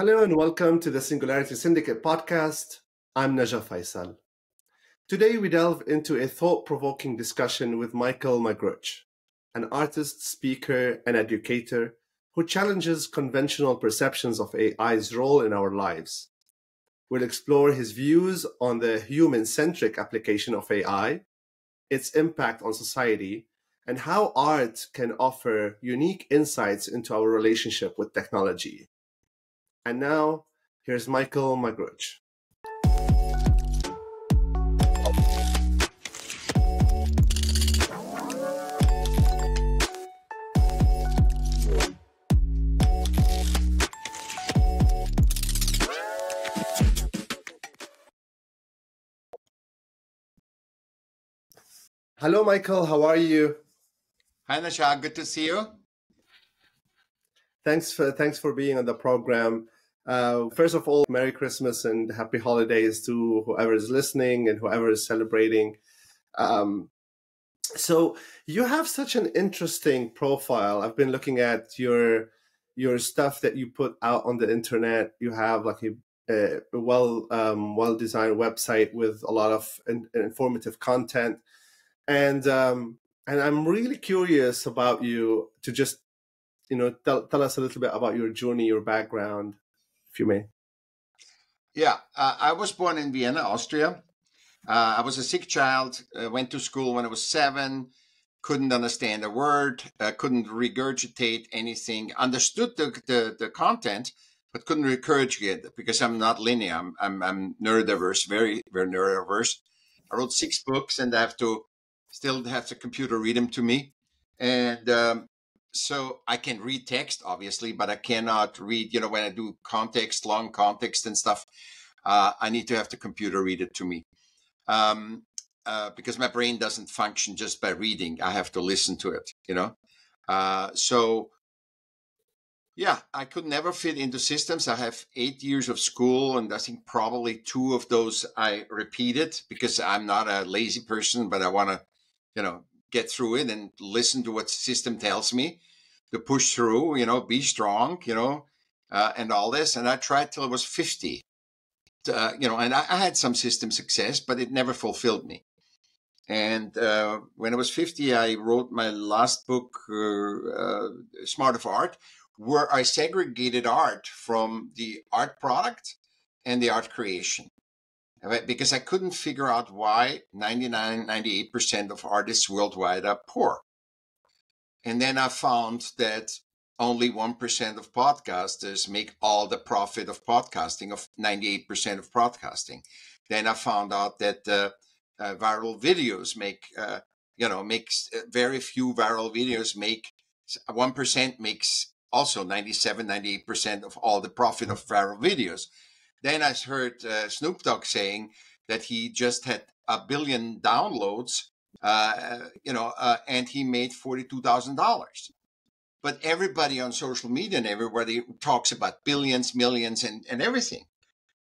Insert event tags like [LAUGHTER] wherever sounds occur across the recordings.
Hello and welcome to the Singularity Syndicate podcast. I'm Naja Faysal. Today we delve into a thought provoking discussion with Michael Magrutsche, an artist, speaker, and educator who challenges conventional perceptions of AI's role in our lives. We'll explore his views on the human centric application of AI, its impact on society, and how art can offer unique insights into our relationship with technology. And now, here's Michael Magrutsche. Hello, Michael. How are you? Hi, Nasha. Good to see you. Thanks for thanks for being on the program. Uh, first of all, Merry Christmas and Happy Holidays to whoever is listening and whoever is celebrating. Um, so you have such an interesting profile. I've been looking at your your stuff that you put out on the internet. You have like a, a well um, well designed website with a lot of in, informative content, and um, and I'm really curious about you to just you know, tell, tell us a little bit about your journey, your background, if you may. Yeah, uh, I was born in Vienna, Austria. Uh, I was a sick child, uh, went to school when I was seven, couldn't understand a word, uh, couldn't regurgitate anything, understood the, the, the, content, but couldn't regurgitate it because I'm not linear. I'm, I'm, I'm neurodiverse, very, very neurodiverse. I wrote six books and I have to still have the computer read them to me. And um, so I can read text, obviously, but I cannot read, you know, when I do context, long context and stuff, uh, I need to have the computer read it to me. Um, uh, because my brain doesn't function just by reading. I have to listen to it, you know? Uh, so, yeah, I could never fit into systems. I have eight years of school, and I think probably two of those I repeated because I'm not a lazy person, but I want to, you know, get through it and listen to what system tells me to push through, you know, be strong, you know, uh, and all this. And I tried till I was 50, to, uh, you know, and I, I, had some system success, but it never fulfilled me. And uh, when I was 50, I wrote my last book, uh, uh, Smart of Art, where I segregated art from the art product and the art creation because I couldn't figure out why 99, 98% of artists worldwide are poor. And then I found that only 1% of podcasters make all the profit of podcasting, of 98% of podcasting. Then I found out that uh, uh, viral videos make, uh, you know, makes uh, very few viral videos make 1% makes also 97, 98% of all the profit of viral videos. Then I heard uh, Snoop Dogg saying that he just had a billion downloads, uh, you know, uh, and he made forty-two thousand dollars. But everybody on social media and everybody talks about billions, millions, and, and everything.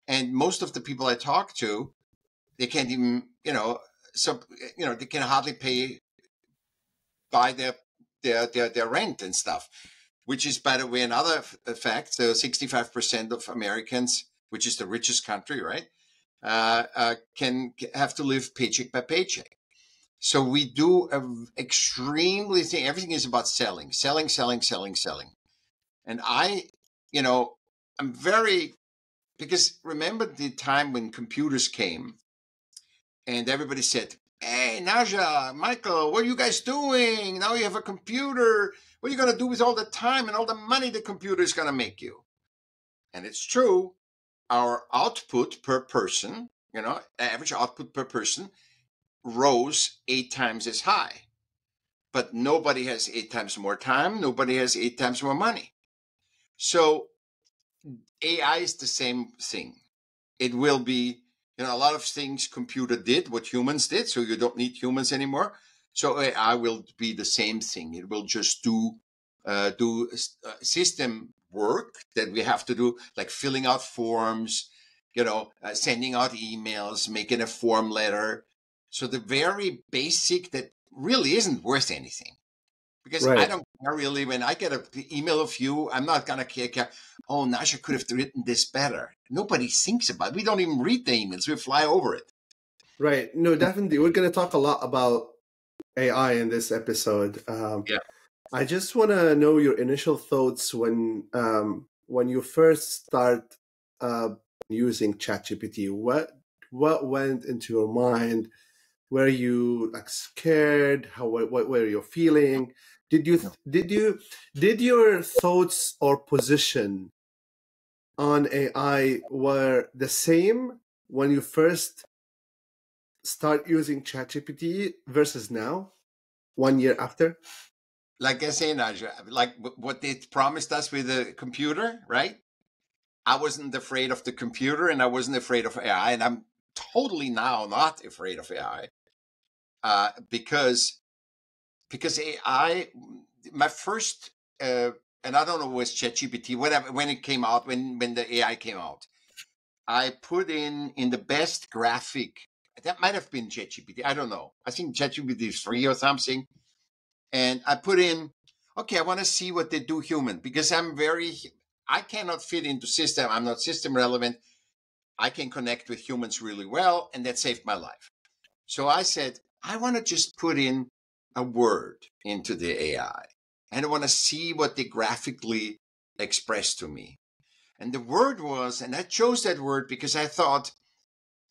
And most of the people I talk to, they can't even, you know, so you know, they can hardly pay buy their their their, their rent and stuff. Which is, by the way, another fact. So, sixty-five percent of Americans which is the richest country, right, uh, uh, can have to live paycheck by paycheck. So we do extremely thing. Everything is about selling, selling, selling, selling, selling. And I, you know, I'm very because remember the time when computers came, and everybody said, "Hey, Naja, Michael, what are you guys doing? Now you have a computer. What are you going to do with all the time and all the money the computer is going to make you?" And it's true our output per person, you know, average output per person rose eight times as high. But nobody has eight times more time, nobody has eight times more money. So AI is the same thing. It will be, you know, a lot of things computer did what humans did, so you don't need humans anymore. So AI will be the same thing. It will just do uh, do uh, system work that we have to do, like filling out forms, you know, uh, sending out emails, making a form letter. So the very basic that really isn't worth anything because right. I don't care really when I get an email of you. I'm not gonna care. Oh, Nasha could have written this better. Nobody thinks about. it. We don't even read the emails. We fly over it. Right. No, definitely. We're gonna talk a lot about AI in this episode. Um, yeah. I just want to know your initial thoughts when um, when you first start uh, using ChatGPT. What what went into your mind? Were you like scared? How what, what were you feeling? Did you did you did your thoughts or position on AI were the same when you first start using ChatGPT versus now, one year after? Like I say, Naja, like what they promised us with the computer, right? I wasn't afraid of the computer and I wasn't afraid of AI, and I'm totally now not afraid of AI uh, because because AI, my first, uh, and I don't know was ChatGPT, whatever when it came out, when when the AI came out, I put in in the best graphic. That might have been ChatGPT. I don't know. I think ChatGPT is free or something. And I put in, okay, I want to see what they do human because I'm very, I cannot fit into system. I'm not system relevant. I can connect with humans really well, and that saved my life. So I said, I want to just put in a word into the AI and I want to see what they graphically express to me. And the word was, and I chose that word because I thought,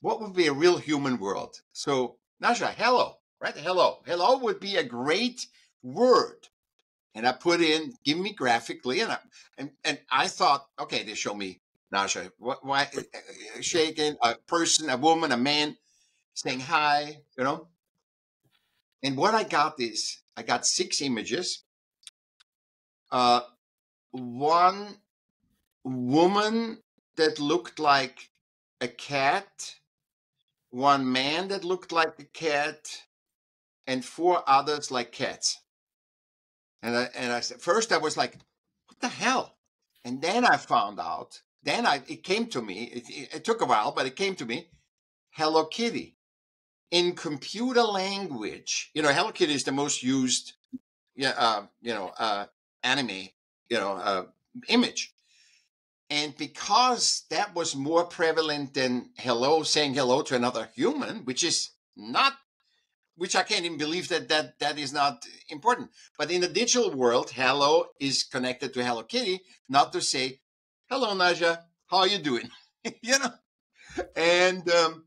what would be a real human world? So, Nasha, hello, right? Hello. Hello would be a great word. And I put in, give me graphically, and I, and, and I thought, okay, they show me Nasha, what, why, uh, uh, shaking, a person, a woman, a man saying hi, you know, and what I got is I got six images. Uh, one woman that looked like a cat, one man that looked like a cat, and four others like cats. And I, and I said, first I was like, what the hell? And then I found out, then I, it came to me, it, it, it took a while, but it came to me, Hello Kitty in computer language, you know, Hello Kitty is the most used, yeah, uh, you know, uh, anime, you know, uh, image. And because that was more prevalent than hello, saying hello to another human, which is not, which I can't even believe that that that is not important. But in the digital world, hello is connected to Hello Kitty, not to say, hello, Naja, how are you doing? [LAUGHS] you know, and um,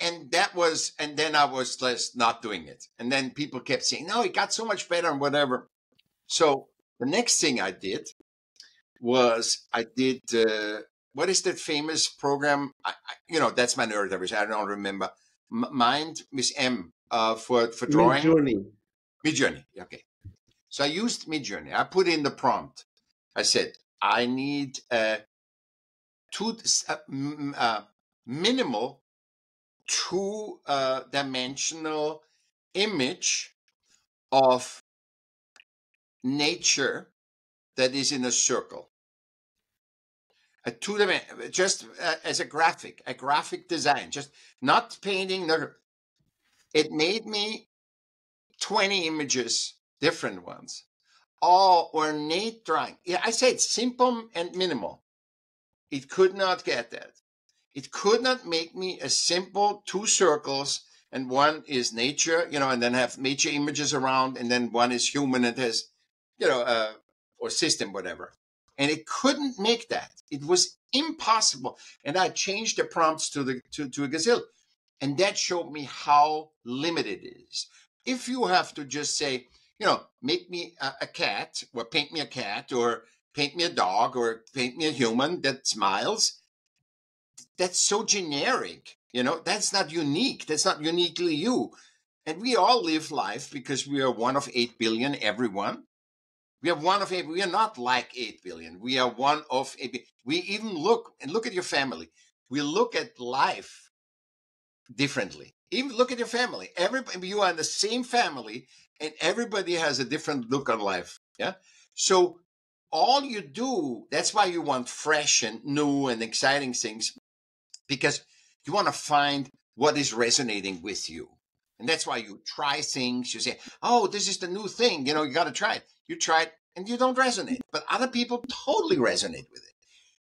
and that was and then i was just not doing it. And then people kept saying no it got so much better and whatever. So the next thing i did was i did uh, what is that famous program? I, I, you know that's my nerd i don't remember. Mind miss m uh, for for drawing Midjourney. Midjourney. Okay. So I used Midjourney. I put in the prompt. I said I need a two uh, uh, minimal two uh, dimensional image of nature that is in a circle. A two dimension, just uh, as a graphic, a graphic design, just not painting. No, it made me 20 images, different ones, all ornate drawing. Yeah, I said simple and minimal. It could not get that. It could not make me a simple two circles and one is nature, you know, and then have nature images around, and then one is human and has, you know, uh, or system, whatever. And it couldn't make that. It was impossible. And I changed the prompts to the to, to a gazelle. And that showed me how limited it is. If you have to just say, you know, make me a, a cat, or paint me a cat, or paint me a dog, or paint me a human that smiles, that's so generic. You know, that's not unique. That's not uniquely you. And we all live life because we are one of 8 billion, everyone. We are one of 8. We are not like 8 billion. We are one of 8 We even look, and look at your family. We look at life differently. Even look at your family. Everybody, you are in the same family, and everybody has a different look on life. Yeah. So all you do, that's why you want fresh and new and exciting things because you want to find what is resonating with you. And that's why you try things. You say, oh, this is the new thing. You know, you got to try it. You try it and you don't resonate. But other people totally resonate with it.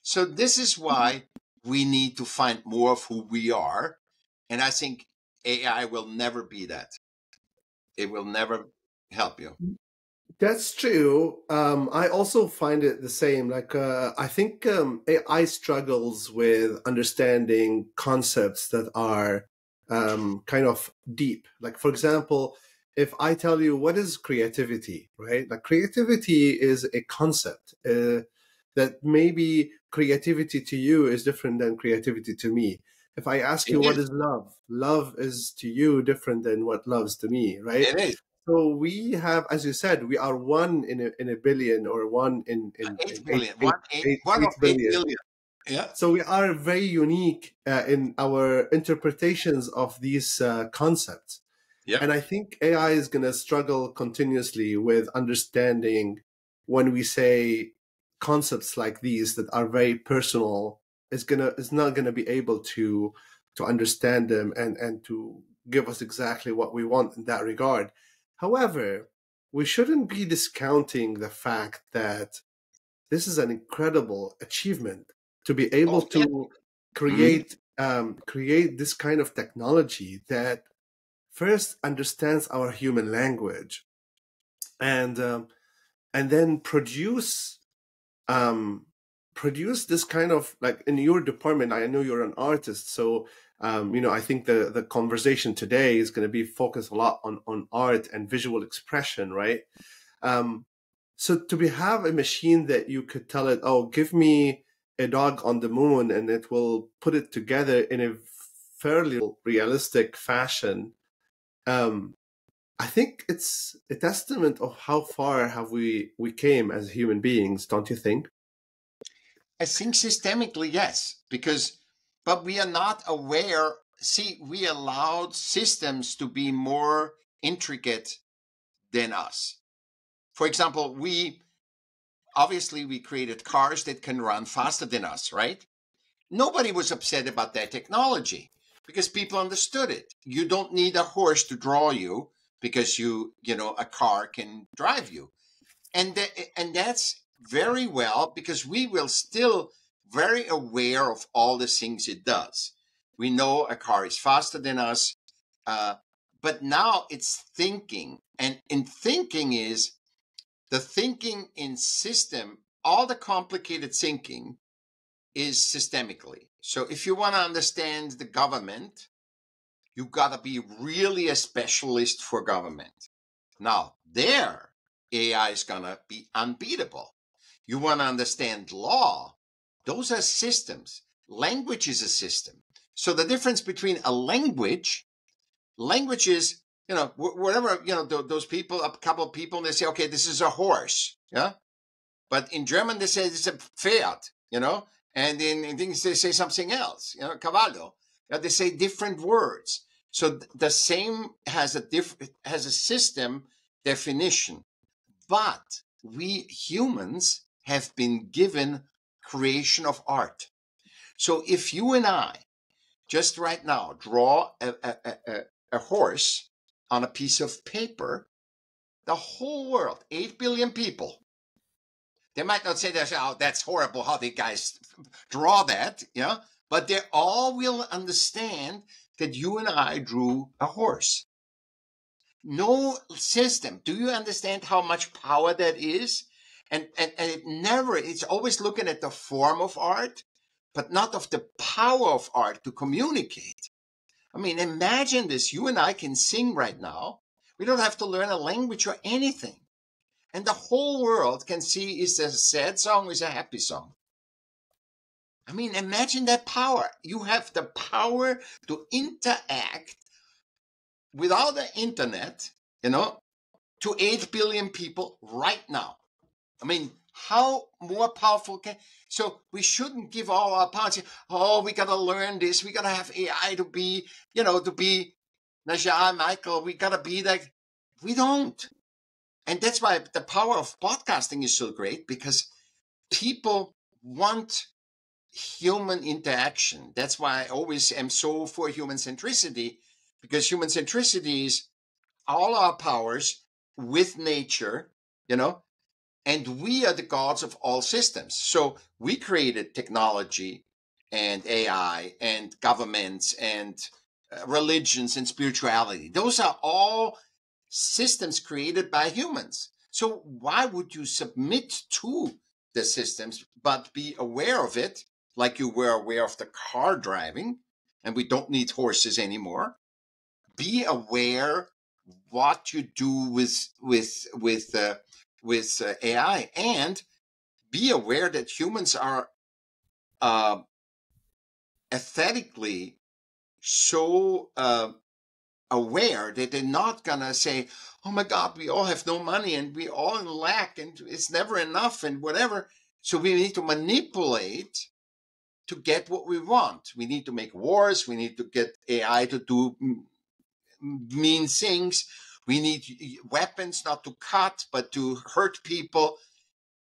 So this is why we need to find more of who we are. And I think AI will never be that. It will never help you. That's true. Um, I also find it the same. Like, uh, I think um, AI struggles with understanding concepts that are um, kind of deep. Like, for example, if I tell you what is creativity, right? Like, creativity is a concept uh, that maybe creativity to you is different than creativity to me. If I ask you what is love, love is to you different than what love's to me, right? It is. So we have, as you said, we are one in a, in a billion or one in, in Eight billion. eight- One, eight- eight, one of eight billion. billion. Yeah. So we are very unique uh, in our interpretations of these uh, concepts. Yeah. And I think AI is going to struggle continuously with understanding when we say concepts like these that are very personal is gonna is not gonna be able to to understand them and and to give us exactly what we want in that regard. However, we shouldn't be discounting the fact that this is an incredible achievement to be able Oh, yeah. to create um, create this kind of technology that first understands our human language and um, and then produce um, produce this kind of like in your department i know you're an artist so um, you know i think the the conversation today is going to be focused a lot on on art and visual expression right? Um, so to be have a machine that you could tell it oh give me a dog on the moon and it will put it together in a fairly realistic fashion um, i think it's a testament of how far have we we came as human beings don't you think I think systemically, yes, because, but we are not aware. See, we allowed systems to be more intricate than us. For example, we obviously we created cars that can run faster than us, right? Nobody was upset about that technology because people understood it. You don't need a horse to draw you because you, you know, a car can drive you. And that, and that's very well because we will still very aware of all the things it does. We know a car is faster than us, uh, but now it's thinking, and in thinking is the thinking in system. All the complicated thinking is systemically. So if you want to understand the government, you got to be really a specialist for government. Now there, AI is going to be unbeatable you want to understand law, those are systems. Language is a system. So the difference between a language, language is, you know, whatever, you know, th- those people, a couple of people, they say, okay, this is a horse. Yeah. But in German, they say it's a Pferd, you know, and in, in things they say something else, you know, cavallo. Yeah, they say different words. So th- the same has a different, has a system definition, but we humans have been given creation of art. So if you and I just right now draw a, a, a, a, horse on a piece of paper, the whole world, 8 billion people, they might not say that, oh, that's horrible how the guys draw that, yeah, but they all will understand that you and I drew a horse. No system. Do you understand how much power that is? And, and, and it never it's always looking at the form of art but not of the power of art to communicate. I mean imagine this you and i can sing right now. We don't have to learn a language or anything. And the whole world can see is a sad song is a happy song. I mean imagine that power. You have the power to interact without the internet you know to 8 billion people right now I mean, how more powerful can so we shouldn't give all our power to, oh, we gotta learn this, we gotta have AI to be, you know, to be Naja, Michael, we gotta be like we don't. And that's why the power of podcasting is so great because people want human interaction. That's why I always am so for human centricity because human centricity is all our powers with nature, you know, and we are the gods of all systems. So we created technology and AI and governments and uh, religions and spirituality. Those are all systems created by humans. So why would you submit to the systems but be aware of it like you were aware of the car driving and we don't need horses anymore? Be aware what you do with with with uh, with uh, AI and be aware that humans are uh, aesthetically so uh, aware that they're not gonna say, "Oh my God, we all have no money and we all in lack and it's never enough and whatever." So we need to manipulate to get what we want. We need to make wars. We need to get AI to do mean things. We need weapons not to cut, but to hurt people.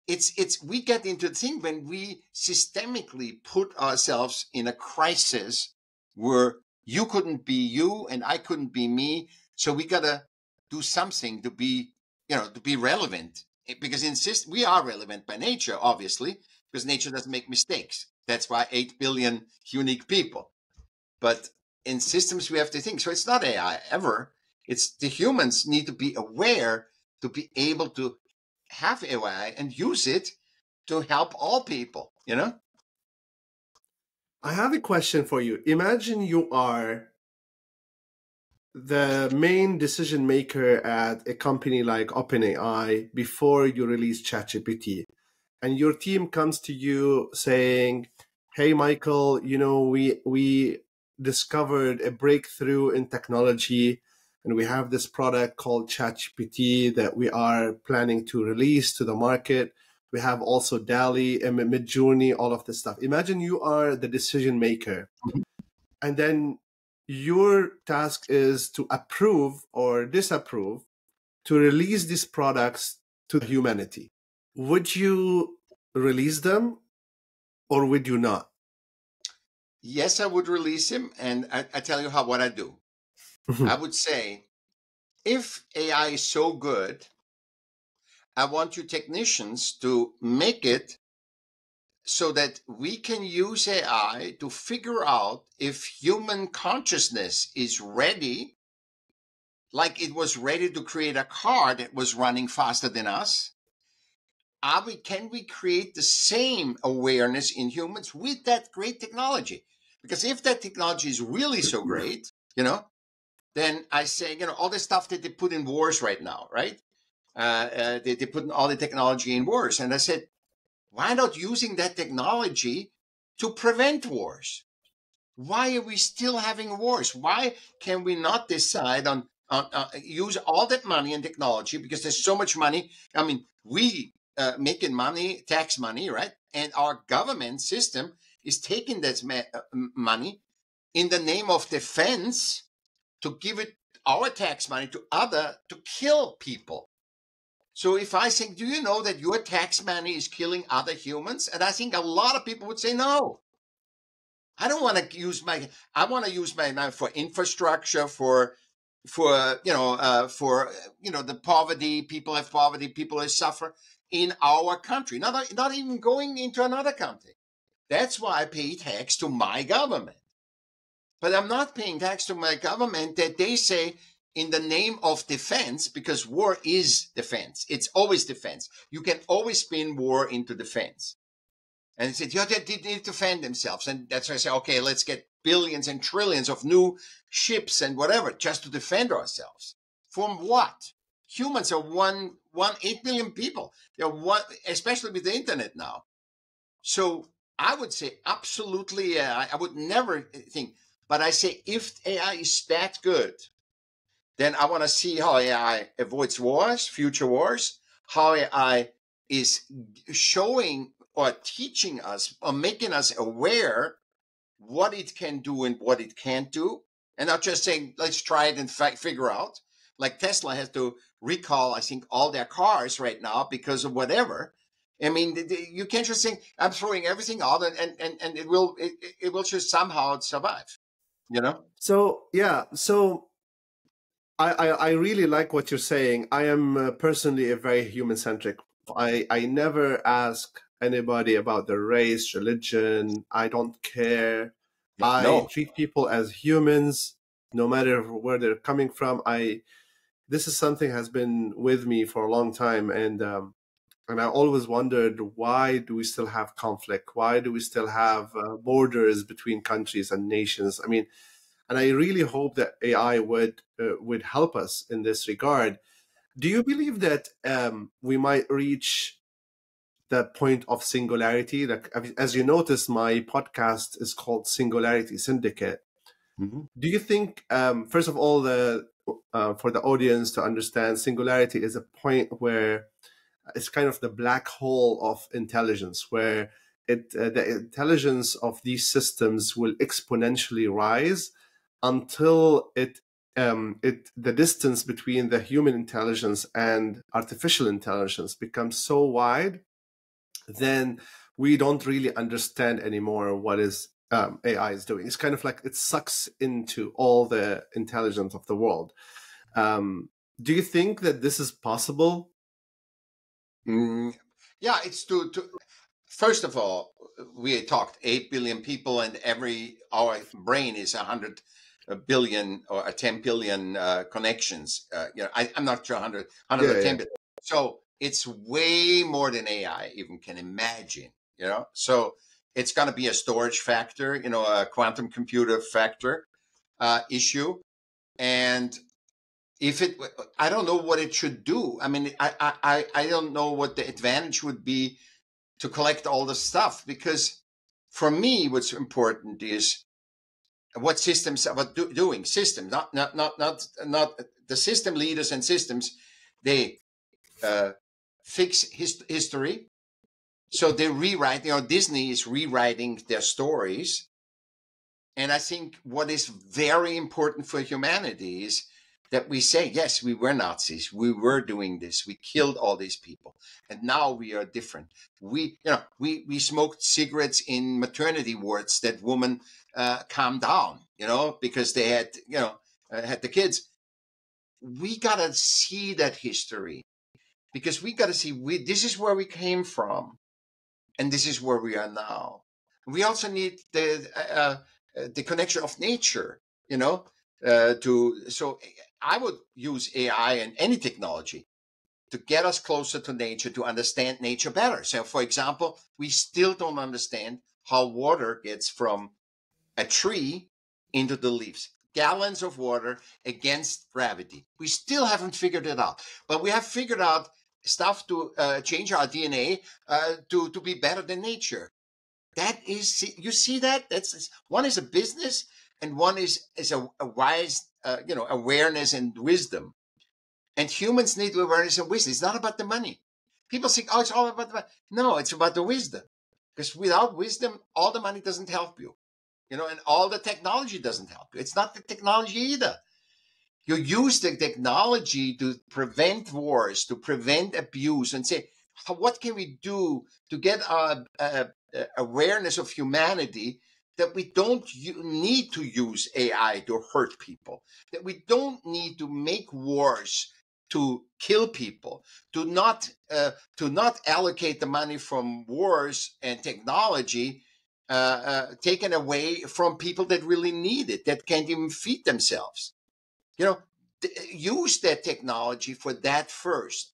It's it's we get into the thing when we systemically put ourselves in a crisis where you couldn't be you and I couldn't be me. So we gotta do something to be, you know, to be relevant. Eh, because insist we are relevant by nature, obviously, because nature doesn't make mistakes. That's why eight billion unique people. But in systems we have to think. So it's not AI ever. It's the humans need to be aware to be able to have AI and use it to help all people, you know? I have a question for you. Imagine you are the main decision maker at a company like OpenAI before you release ChatGPT, and your team comes to you saying, "Hey, Michael, you know we we discovered a breakthrough in technology and we have this product called ChatGPT that we are planning to release to the market. We have also DALL-E, Midjourney, all of this stuff. Imagine you are the decision maker, mm-hmm. and then your task is to approve or disapprove to release these products to humanity. Would you release them or would you not? yes, I would release him, and I, I tell you how what I do. Mm-hmm. I would say, if AI is so good, I want you technicians to make it so that we can use AI to figure out if human consciousness is ready, like it was ready to create a car that was running faster than us. Are we, can we create the same awareness in humans with that great technology? Because if that technology is really so great, you know, then I say, you know, all the stuff that they put in wars right now, right? Uh, uh, they, they put all the technology in wars. And I said, why not using that technology to prevent wars? Why are we still having wars? Why can we not decide on, on uh, use all that money and technology because there's so much money? I mean, we uh, making money, tax money, right? And our government system is taking that uh, money in the name of defense to give it our tax money to other to kill people. So if I say, do you know that your tax money is killing other humans? And I think a lot of people would say no. I don't want to use my. I want to use my money for infrastructure, for for you know, uh, for you know, the poverty. People have poverty. People have suffer in our country. Not not even going into another country. That's why I pay tax to my government. But I'm not paying tax to my government that they say in the name of defense, because war is defense. It's always defense. You can always spin war into defense. And they said, you they need to defend themselves. And that's why I say, okay, let's get billions and trillions of new ships and whatever just to defend ourselves. From what? Humans are one, one, eight billion people. They're one, especially with the internet now. So I would say absolutely. Yeah, I, I would never think, but I say if AI is that good, then I want to see how AI avoids wars, future wars, how AI is showing or teaching us or making us aware what it can do and what it can't do, and not just saying let's try it and fi- figure out. Like Tesla has to recall, I think, all their cars right now because of whatever. I mean, you can't just think I'm throwing everything out and and, and it will it, it will just somehow survive. You know so yeah so I, I, I really like what you're saying. I am uh, personally a very human centric. I, I never ask anybody about their race, religion. I don't care. I no. treat people as humans, no matter where they're coming from. I this is something has been with me for a long time, and um, and I always wondered why do we still have conflict? Why do we still have uh, borders between countries and nations? I mean, and I really hope that AI would uh, would help us in this regard. Do you believe that um, we might reach the point of singularity? Like, as you notice, my podcast is called Singularity Syndicate. Mm-hmm. Do you think, um, first of all, the uh, for the audience to understand, singularity is a point where it's kind of the black hole of intelligence, where it uh, the intelligence of these systems will exponentially rise until it um, it the distance between the human intelligence and artificial intelligence becomes so wide, then we don't really understand anymore what is um, AI is doing. It's kind of like it sucks into all the intelligence of the world. Um, do you think that this is possible? Mm, yeah, it's to, to first of all, we talked eight billion people, and every our brain is a hundred a billion or a 10 billion uh, connections. Uh, you know, I, am not sure 100, 100 yeah, or 10 yeah. billion. So it's way more than AI even can imagine, you know? So it's going to be a storage factor, you know, a quantum computer factor uh, issue. And if it, I don't know what it should do. I mean, I, I, I don't know what the advantage would be to collect all the stuff because for me, what's important is what systems are do, doing. Systems not not not not not the system leaders and systems they uh, fix his, history. So they rewrite you know disney is rewriting their stories. And i think what is very important for humanity is that we say yes we were nazis we were doing this we killed all these people and now we are different we you know we we smoked cigarettes in maternity wards that women uh, calm down, you know, because they had, you know, uh, had the kids. We got to see that history because we got to see we, this is where we came from and this is where we are now. We also need the, uh, uh the connection of nature, you know, uh, to, so I would use AI and any technology to get us closer to nature, to understand nature better. So, for example, we still don't understand how water gets from a tree into the leaves. Gallons of water against gravity. We still haven't figured it out, but we have figured out stuff to uh, change our DNA uh, to to be better than nature. That is, you see that? That's one is a business, and one is is a, a wise, uh, you know, awareness and wisdom. And humans need awareness and wisdom. It's not about the money. People think, oh, it's all about the money. No, it's about the wisdom. Because without wisdom, all the money doesn't help you you know, and all the technology doesn't help you. It's not the technology either. You use the technology to prevent wars, to prevent abuse, and say, what can we do to get our uh, uh, awareness of humanity that we don't need to use AI to hurt people, that we don't need to make wars to kill people, to not uh, to not allocate the money from wars and technology uh, uh, taken away from people that really need it, that can't even feed themselves. You know, use that technology for that first,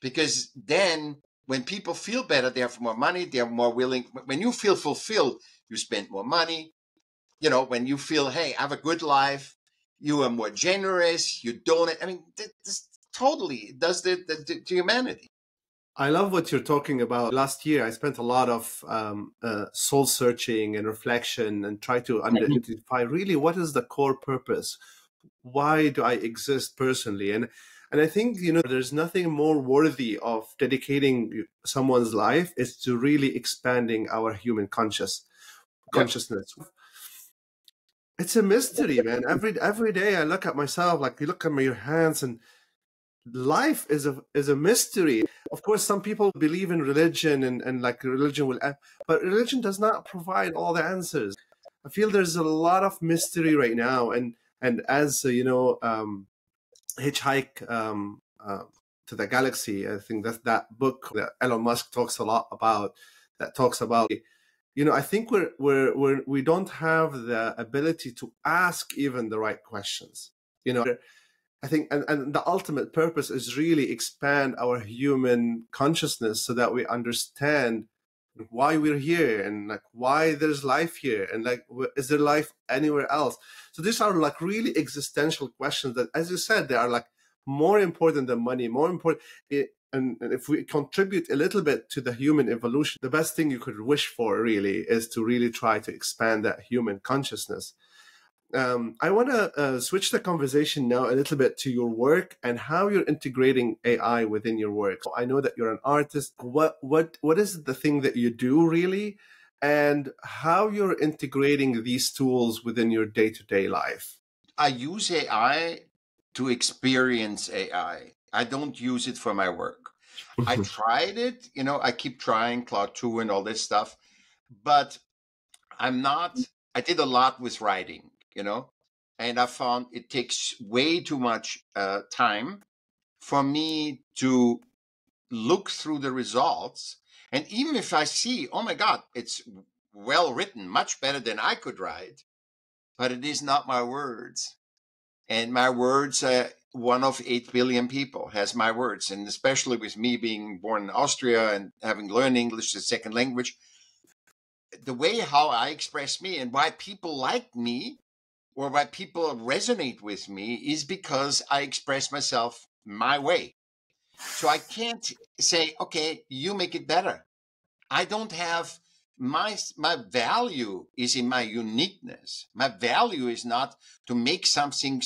because then when people feel better, they have more money, they're more willing. When you feel fulfilled, you spend more money. You know, when you feel, hey, I have a good life, you are more generous, you donate. I mean, this totally does the, the, to humanity. I love what you're talking about. Last year, I spent a lot of um, uh, soul searching and reflection and try to identify really what is the core purpose. Why do I exist personally? And and I think you know there's nothing more worthy of dedicating someone's life is to really expanding our human conscious consciousness. Yep. It's a mystery, man. Every every day I look at myself, like you look at my your hands and life is a is a mystery of course some people believe in religion and, and like religion will but religion does not provide all the answers I feel there's a lot of mystery right now, and and as uh, you know, um, hitchhike um, uh, to the galaxy. I think that that book that Elon Musk talks a lot about. That talks about, you know, I think we're we're we're we don't have the ability to ask even the right questions. You know, I think, and, and the ultimate purpose is really expand our human consciousness so that we understand why we're here and like why there's life here and like is there life anywhere else so these are like really existential questions that as you said they are like more important than money more important eh, and, and if we contribute a little bit to the human evolution the best thing you could wish for really is to really try to expand that human consciousness um, I want to uh, switch the conversation now a little bit to your work and how you're integrating AI within your work. So I know that you're an artist. What what what is the thing that you do really, and how you're integrating these tools within your day to day life? I use AI to experience AI. I don't use it for my work. I [LAUGHS] tried it, you know. I keep trying Claude 2 and all this stuff, but I'm not. I did a lot with writing you know, and I found it takes way too much uh, time for me to look through the results. And even if I see, oh my God, it's well written, much better than I could write, but it is not my words. And my words, uh, one of 8 billion people has my words. And especially with me being born in Austria and having learned English as a second language, the way how I express me and why people like me or why people resonate with me is because I express myself my way. So I can't say, okay, you make it better. I don't have my my value is in my uniqueness. My value is not to make something.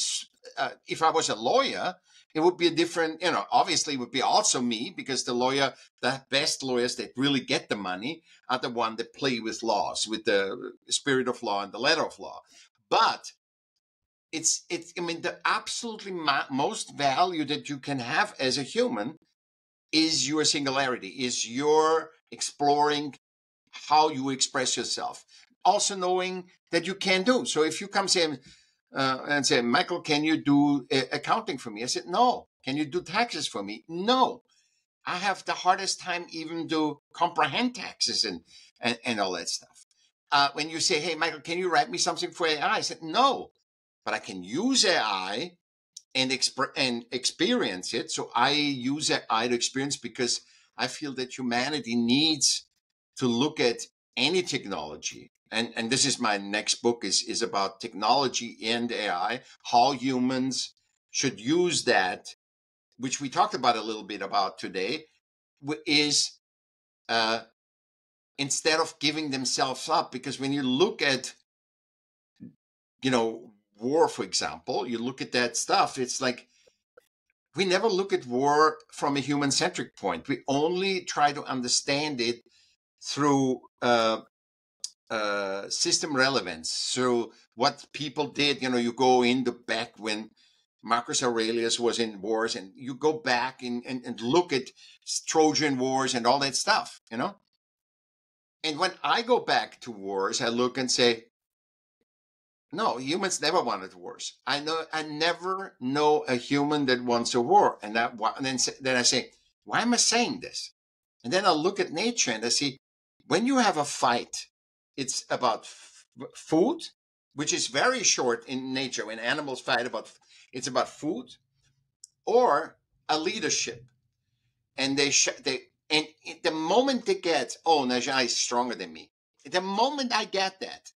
Uh, if I was a lawyer, it would be a different. You know, obviously, it would be also me because the lawyer, the best lawyers that really get the money, are the one that play with laws, with the spirit of law and the letter of law. But it's it's i mean the absolutely most value that you can have as a human is your singularity is your exploring how you express yourself also knowing that you can do so if you come say uh, and say michael can you do uh, accounting for me? I said no. Can you do taxes for me? No. I have the hardest time even to comprehend taxes and and, and all that stuff. Uh, when you say hey michael can you write me something for ai i? Said no but I can use AI and exp- and experience it. So I use AI to experience because I feel that humanity needs to look at any technology. And, and this is my next book is, is about technology and AI, how humans should use that, which we talked about a little bit about today, is uh, instead of giving themselves up. Because when you look at, you know, war, for example, you look at that stuff, it's like we never look at war from a human centric point. We only try to understand it through uh, uh, system relevance. So what people did, you know, you go in the back when Marcus Aurelius was in wars and you go back and, and, and look at Trojan wars and all that stuff, you know? And when I go back to wars, I look and say, no, humans never wanted wars. I know I never know a human that wants a war. And that and then then I say, why am I saying this? And then I look at nature and I see when you have a fight, it's about food, which is very short in nature. When animals fight about, it's about food, or a leadership, and they they and the moment they get, oh, Naja is stronger than me. The moment I get that,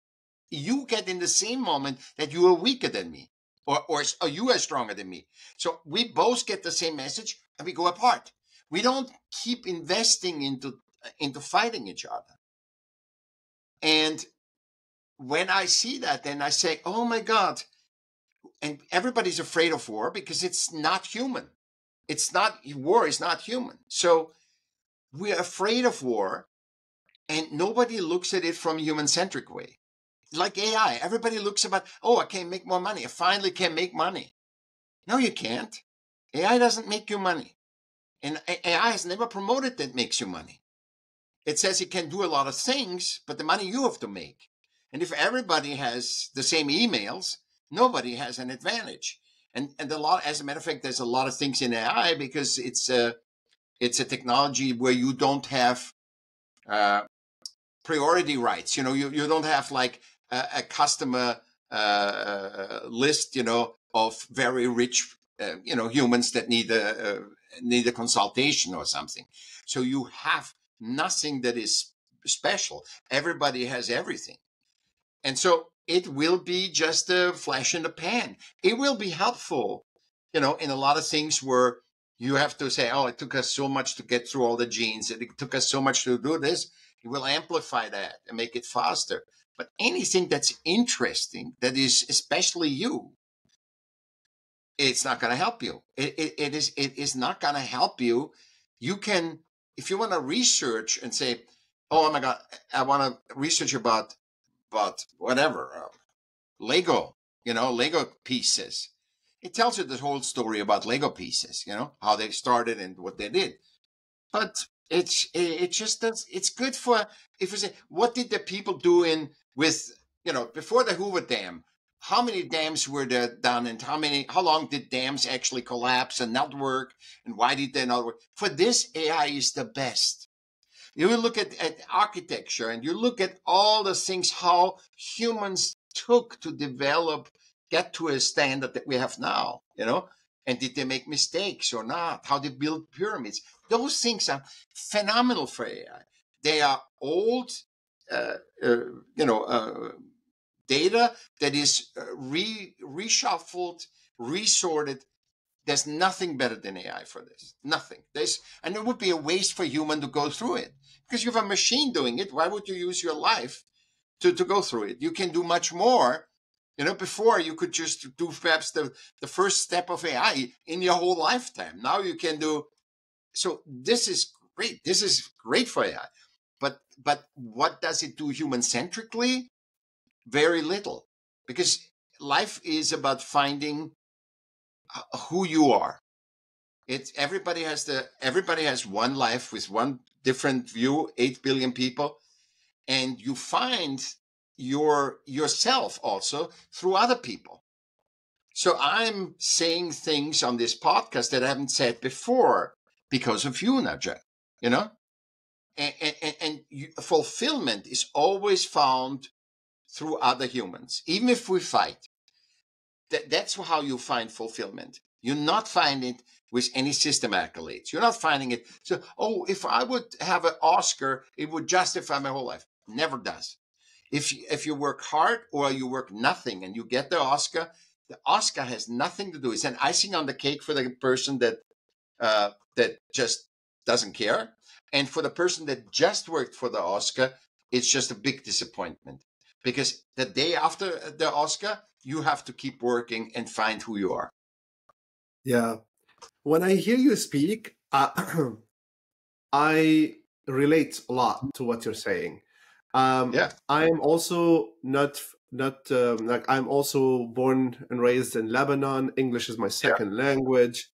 you get in the same moment that you are weaker than me or, or, or you are stronger than me. So we both get the same message and we go apart. We don't keep investing into, into fighting each other. And when I see that, then I say, oh my God. And everybody's afraid of war because it's not human. It's not, war is not human. So we're afraid of war and nobody looks at it from a human centric way like AI. Everybody looks about, oh, I can make more money. I finally can make money. No, you can't. AI doesn't make you money. And AI has never promoted that makes you money. It says it can do a lot of things, but the money you have to make. And if everybody has the same emails, nobody has an advantage. And and a lot, as a matter of fact, there's a lot of things in AI because it's a it's a technology where you don't have uh, priority rights. You know, you, you don't have like a, a customer uh, list, you know, of very rich, uh, you know, humans that need a, need a consultation or something. So you have nothing that is special. Everybody has everything. And so it will be just a flash in the pan. It will be helpful, you know, in a lot of things where you have to say, oh, it took us so much to get through all the genes. It took us so much to do this. It will amplify that and make it faster. But anything that's interesting, that is especially you, it's not going to help you. It, it, it is it is not going to help you. You can, if you want to research and say, oh my God, I want to research about about whatever uh, Lego, you know, Lego pieces. It tells you the whole story about Lego pieces, you know, how they started and what they did. But it's it just does it's good for if you say what did the people do in with you know before the Hoover Dam how many dams were there done and how many how long did dams actually collapse and not work? And why did they not work? For this ai is the best. You look at, at architecture and you look at all the things how humans took to develop get to a standard that we have now you know? And did they make mistakes or not? How they build pyramids? Those things are phenomenal for ai they are old uh, uh, you know uh, data that is uh, re reshuffled, resorted. There's nothing better than AI for this. Nothing. There's, and it would be a waste for human to go through it because you have a machine doing it. Why would you use your life to, to go through it? You can do much more. You know, before you could just do perhaps the, the first step of AI in your whole lifetime. Now you can do. So this is great. This is great for AI. But but what does it do human centrically? Very little because life is about finding uh, who you are. It's everybody has the everybody has one life with one different view 8 billion people and you find your yourself also through other people. So i'm saying things on this podcast that i haven't said before because of you Naja, you know? And, and, and you, fulfillment is always found through other humans, even if we fight. That, that's how you find fulfillment. You're not finding it with any system accolades. You're not finding it. So, oh, if I would have an Oscar, it would justify my whole life. Never does. If if you work hard or you work nothing and you get the Oscar, the Oscar has nothing to do. It's an icing on the cake for the person that uh, that just doesn't care, and for the person that just worked for the Oscar, it's just a big disappointment because the day after the Oscar, you have to keep working and find who you are. Yeah. When I hear you speak, uh, [CLEARS THROAT] I relate a lot to what you're saying. Um, yeah. I am also not not um, like I'm also born and raised in Lebanon. English is my second yeah. language.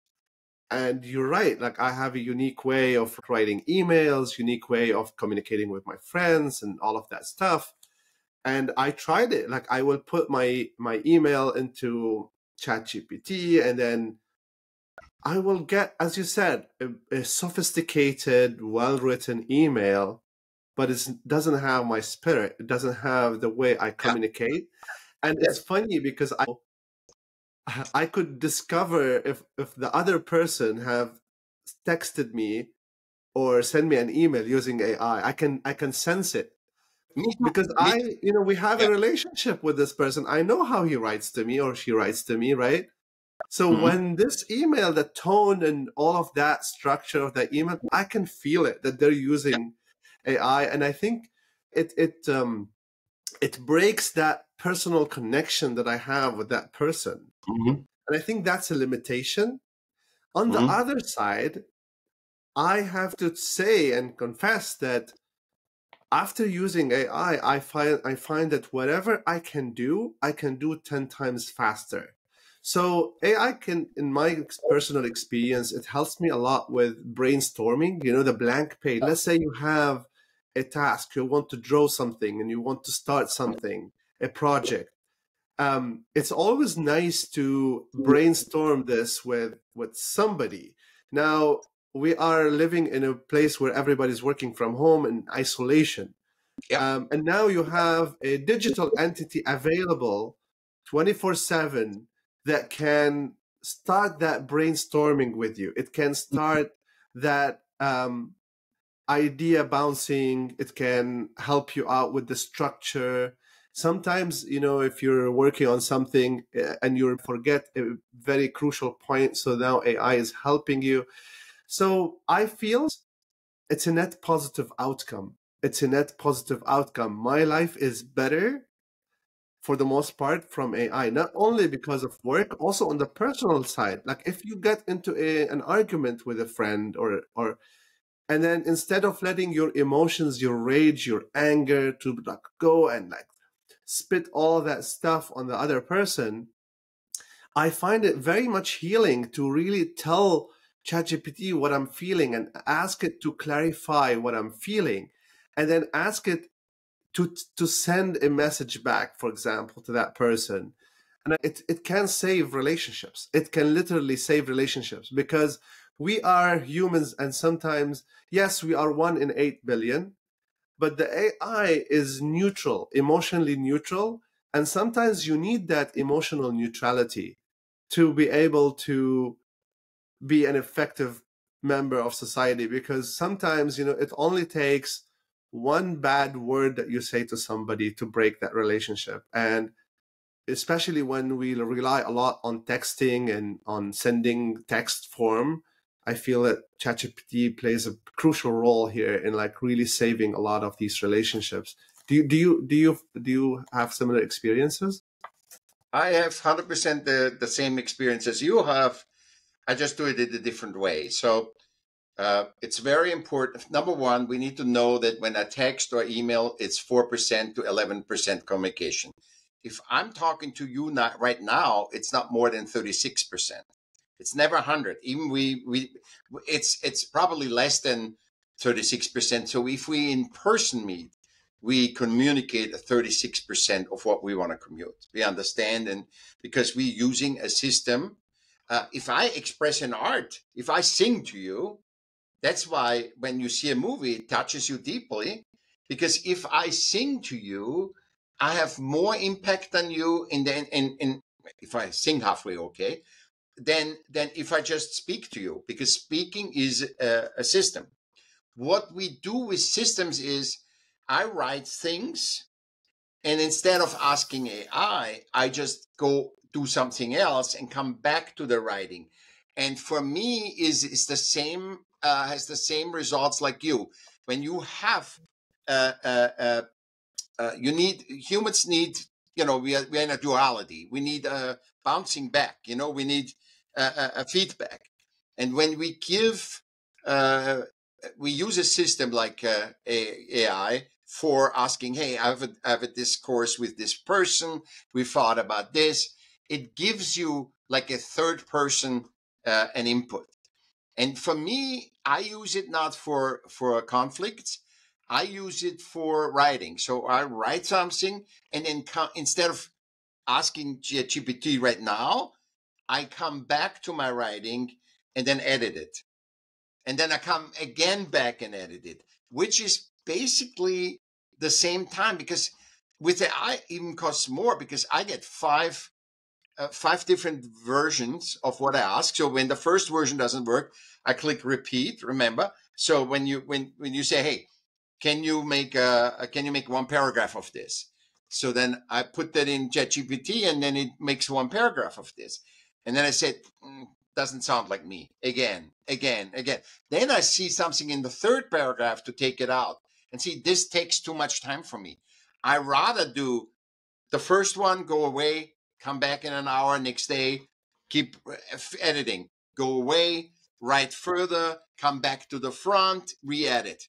And you're right. Like I have a unique way of writing emails, unique way of communicating with my friends, and all of that stuff and I tried it. Like I will put my my email into ChatGPT, and then I will get, as you said, a, a sophisticated, well written email, but it doesn't have my spirit. It doesn't have the way I communicate, and it's funny because I I could discover if if the other person have texted me or send me an email using AI. I can I can sense it because I, you know, we have yeah. a relationship with this person. I know how he writes to me or she writes to me, right? So mm-hmm. when this email, the tone and all of that structure of that email, I can feel it that they're using yeah. AI, and I think it it um it breaks that personal connection that I have with that person, mm-hmm. and I think that's a limitation. On mm-hmm. the other side, I have to say and confess that after using AI, I find I find that whatever I can do, I can do ten times faster. So AI can, in my personal experience, it helps me a lot with brainstorming. You know, the blank page. Let's say you have a task, you want to draw something, and you want to start something, a project, um, it's always nice to brainstorm this with with somebody. Now we are living in a place where everybody's working from home in isolation. Um, and now you have a digital entity available 24 7 that can start that brainstorming with you. It can start that um, idea bouncing. It can help you out with the structure sometimes you know if you're working on something eh, and you forget a very crucial point so now ai is helping you so i feel it's a net positive outcome. It's a net positive outcome. My life is better for the most part from ai not only because of work also on the personal side. Like if you get into a, an argument with a friend or or and then instead of letting your emotions your rage your anger to like go and like spit all that stuff on the other person, I find it very much healing to really tell ChatGPT what I'm feeling and ask it to clarify what I'm feeling, and then ask it to to send a message back, for example, to that person. And it, it can save relationships. It can literally save relationships because we are humans and sometimes, yes, we are one in eight billion, but the AI is neutral, emotionally neutral. And sometimes you need that emotional neutrality to be able to be an effective member of society because sometimes, you know, it only takes one bad word that you say to somebody to break that relationship. And especially when we rely a lot on texting and on sending text form, I feel that ChatGPT plays a crucial role here in like really saving a lot of these relationships. Do you do you do you do you have similar experiences? I have hundred percent the the same experience as you have. I just do it in a different way. So uh, it's very important. Number one, we need to know that when I text or email, it's four percent to eleven percent communication. If I'm talking to you not right now, it's not more than thirty six percent. It's never 100. Even we we it's it's probably less than 36%. So if we in person meet, we communicate 36% of what we want to commute. We understand and because we're using a system uh, if I express an art, if I sing to you, that's why when you see a movie, it touches you deeply. Because if I sing to you, I have more impact on you in the in, in if I sing halfway okay, then then if I just speak to you because speaking is a, a system. What we do with systems is I write things and instead of asking AI, I just go do something else and come back to the writing. And for me, is is the same uh, has the same results like you. When you have, uh, uh, uh, uh you need humans need you know we are, we are in a duality. We need a bouncing back. You know we need a, feedback. And when we give, uh, we use a system like AI for asking, hey, I have, a, I have a discourse with this person. We thought about this. It gives you like a third person uh, an input. And for me, I use it not for for conflicts. I use it for writing. So I write something, and then instead of asking GPT right now, I come back to my writing and then edit it. And then I come again back and edit it, which is basically the same time because with the I even costs more because I get five uh, five different versions of what I ask. So when the first version doesn't work, I click repeat. Remember, so when you when when you say, "Hey, can you make a can you make one paragraph of this?" So then I put that in ChatGPT, and then it makes one paragraph of this. And then I said, mm, doesn't sound like me. Again, again, again. Then I see something in the third paragraph to take it out. And see, this takes too much time for me. I rather do the first one, go away, come back in an hour, next day, keep uh, editing, go away, write further, come back to the front, re-edit.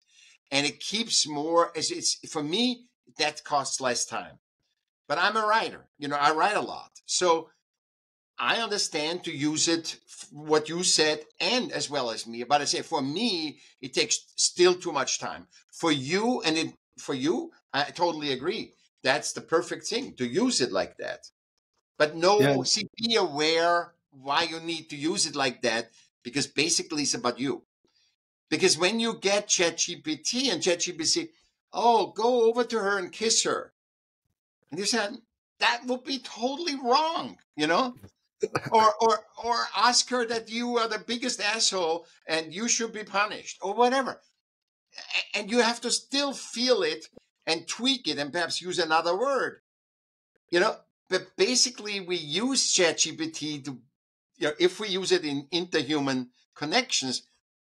And it keeps more, as it's for me, that costs less time. But I'm a writer, you know, I write a lot. So I understand to use it what you said and as well as me. But I say for me, it takes still too much time. For you and it for you, I totally agree. That's the perfect thing to use it like that. But no, yeah. see, be aware why you need to use it like that because basically it's about you. Because when you get ChatGPT and ChatGPT, oh, go over to her and kiss her. And you said, that would be totally wrong, you know? or or or ask her that you are the biggest asshole and you should be punished or whatever and you have to still feel it and tweak it and perhaps use another word you know but basically we use ChatGPT to you know, if we use it in interhuman connections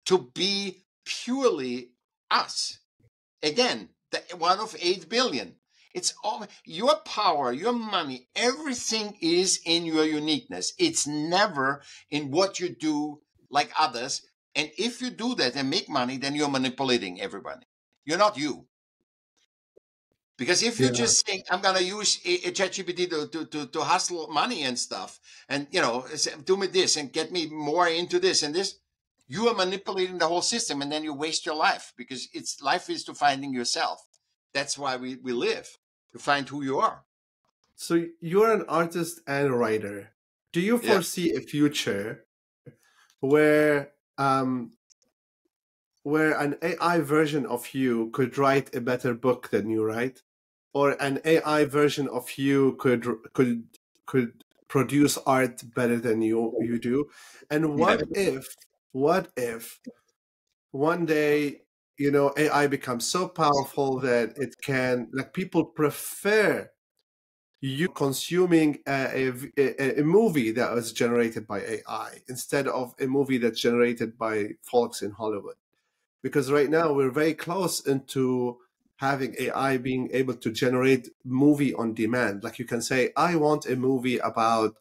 to be purely us again the one of 8 billion it's all your power, your money, everything is in your uniqueness. It's never in what you do like others. And if you do that and make money, then you're manipulating everybody. You're not you. Because if you yeah. just say, I'm going to use a, a ChatGPT to, to, to, to hustle money and stuff, and, you know, do me this and get me more into this and this, you are manipulating the whole system and then you waste your life because it's life is to finding yourself. That's why we, we live to find who you are. So you're an artist and a writer. Do you foresee yeah. a future where um where an AI version of you could write a better book than you write, or an AI version of you could could could produce art better than you you do? And what yeah. if what if one day you know ai becomes so powerful that it can like people prefer you consuming a, a, a, movie that was generated by ai instead of a movie that's generated by folks in hollywood because right now we're very close into having ai being able to generate movie on demand like you can say i want a movie about